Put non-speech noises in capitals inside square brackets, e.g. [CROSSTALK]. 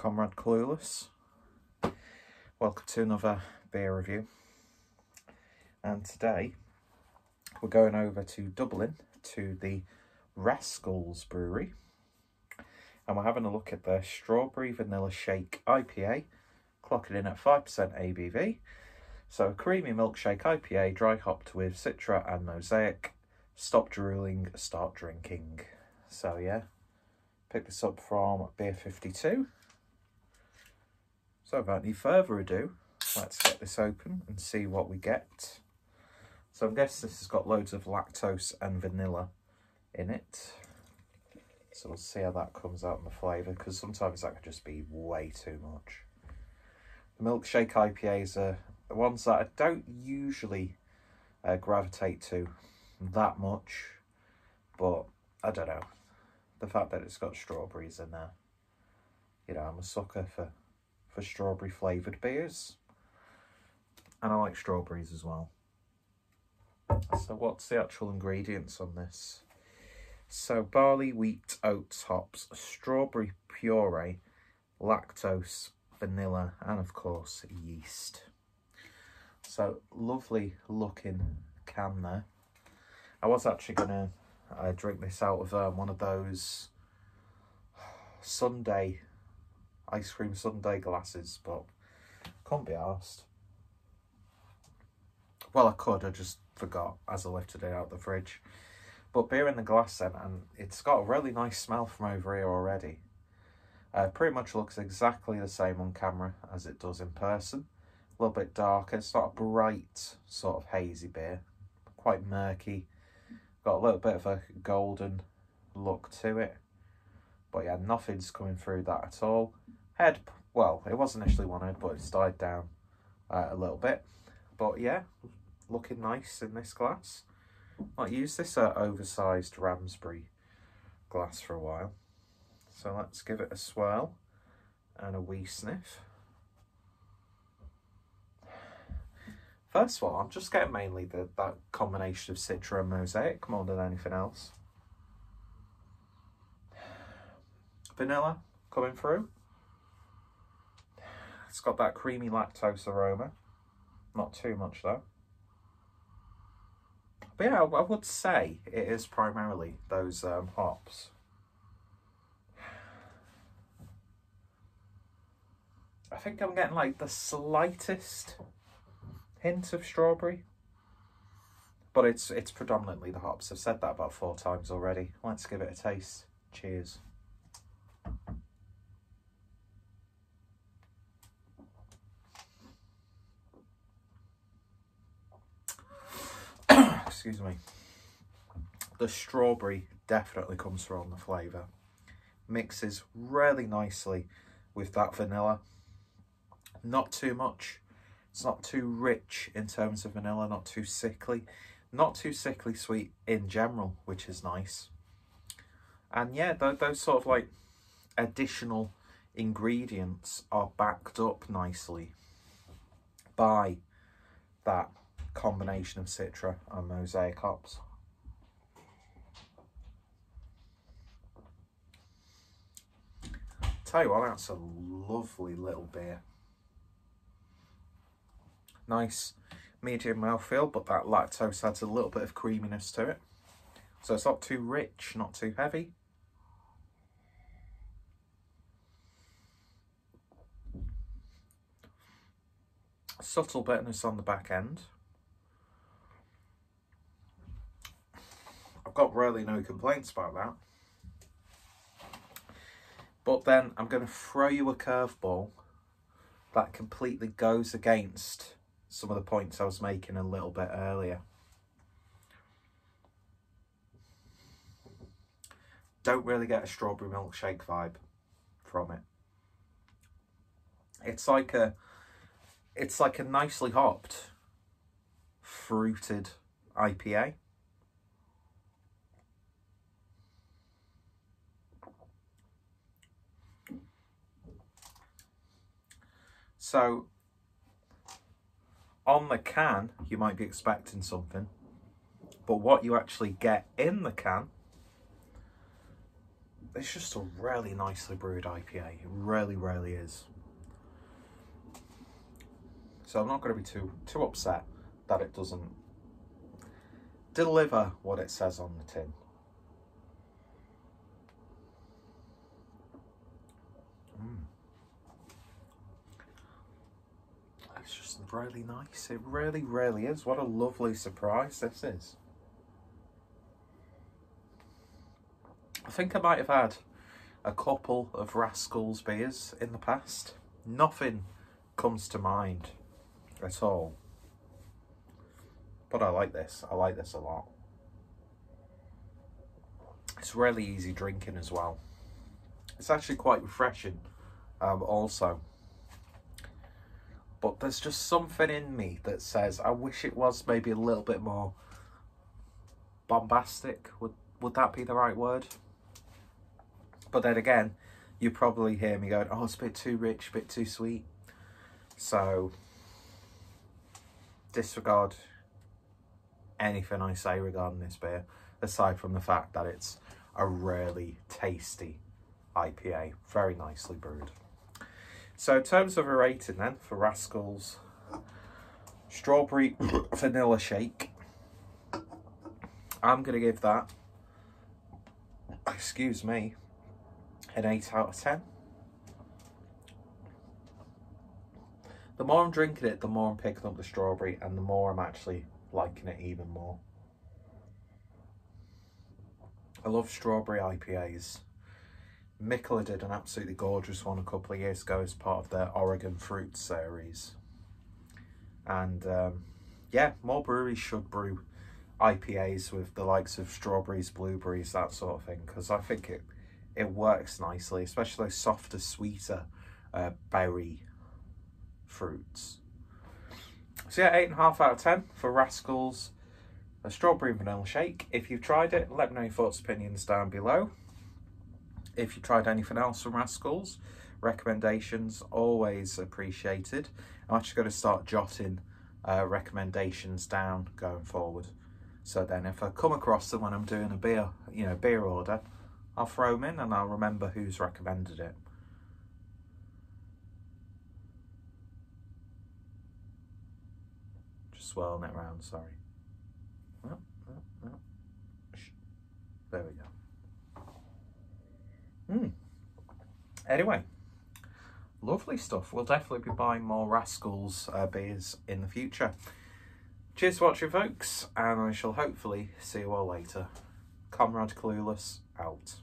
Comrade Clueless. Welcome to another beer review. And today we're going over to Dublin to the Rascals Brewery. And we're having a look at their Strawberry Vanilla Shake IPA, clocking in at 5% ABV. So a creamy milkshake IPA, dry hopped with Citra and Mosaic. Stop drooling, start drinking. So yeah, pick this up from Beer 52. So without any further ado, let's get this open and see what we get. So I guess this has got loads of lactose and vanilla in it. So we'll see how that comes out in the flavour, because sometimes that could just be way too much. The milkshake IPAs are the ones that I don't usually uh, gravitate to that much, but I don't know. The fact that it's got strawberries in there, you know, I'm a sucker for for strawberry flavoured beers. And I like strawberries as well. So what's the actual ingredients on this? So barley, wheat, oats, hops, strawberry puree, lactose, vanilla, and of course yeast. So lovely looking can there. I was actually going to uh, drink this out of um, one of those Sunday ice cream sundae glasses, but can't be asked. Well, I could, I just forgot as I lifted it out the fridge. But beer in the glass then, and it's got a really nice smell from over here already. Uh, pretty much looks exactly the same on camera as it does in person. A little bit darker, it's not a bright sort of hazy beer, quite murky. Got a little bit of a golden look to it. But yeah, nothing's coming through that at all. Head, well, it was initially one head, but it's died down uh, a little bit. But yeah, looking nice in this glass. I've used this uh, oversized Ramsbury glass for a while. So let's give it a swirl and a wee sniff. First of all, I'm just getting mainly the, that combination of Citra and Mosaic more than anything else. Vanilla coming through. It's got that creamy lactose aroma. Not too much though. But yeah, I would say it is primarily those um, hops. I think I'm getting like the slightest hint of strawberry. But it's it's predominantly the hops. I've said that about four times already. Let's give it a taste. Cheers. Excuse me. The strawberry definitely comes through on the flavour. Mixes really nicely with that vanilla. Not too much. It's not too rich in terms of vanilla, not too sickly. Not too sickly sweet in general, which is nice. And yeah, th those sort of like additional ingredients are backed up nicely by that combination of Citra and Mosaic hops. Tell you what, that's a lovely little beer. Nice medium mouthfeel, but that lactose adds a little bit of creaminess to it. So it's not too rich, not too heavy. Subtle bitterness on the back end. Got really no complaints about that. But then I'm going to throw you a curveball that completely goes against some of the points I was making a little bit earlier. Don't really get a strawberry milkshake vibe from it. It's like a it's like a nicely hopped fruited IPA. So on the can, you might be expecting something, but what you actually get in the can it's just a really nicely brewed IPA. It really, really is. So I'm not going to be too too upset that it doesn't deliver what it says on the tin. Mm. It's just really nice. It really, really is. What a lovely surprise this is. I think I might have had a couple of Rascals beers in the past. Nothing comes to mind at all. But I like this. I like this a lot. It's really easy drinking as well. It's actually quite refreshing um, also. But there's just something in me that says I wish it was maybe a little bit more bombastic. Would would that be the right word? But then again, you probably hear me going, oh, it's a bit too rich, a bit too sweet. So disregard anything I say regarding this beer, aside from the fact that it's a really tasty IPA, very nicely brewed. So in terms of a rating then, for Rascals Strawberry [COUGHS] Vanilla Shake, I'm going to give that, excuse me, an 8 out of 10. The more I'm drinking it, the more I'm picking up the strawberry and the more I'm actually liking it even more. I love strawberry IPAs. Mikkeller did an absolutely gorgeous one a couple of years ago as part of their Oregon Fruit series. And um, yeah, more breweries should brew IPAs with the likes of strawberries, blueberries, that sort of thing, because I think it it works nicely, especially those softer, sweeter uh, berry fruits. So yeah, eight and a half out of ten for Rascals, a strawberry vanilla shake. If you've tried it, let me know your thoughts, opinions down below. If you tried anything else from Rascals, recommendations always appreciated. I'm actually going to start jotting uh, recommendations down going forward. So then, if I come across them when I'm doing a beer, you know, beer order, I'll throw them in and I'll remember who's recommended it. Just swirling it around, sorry. There we go. Hmm. Anyway, lovely stuff. We'll definitely be buying more Rascals uh, beers in the future. Cheers for watching, folks, and I shall hopefully see you all later. Comrade Clueless out.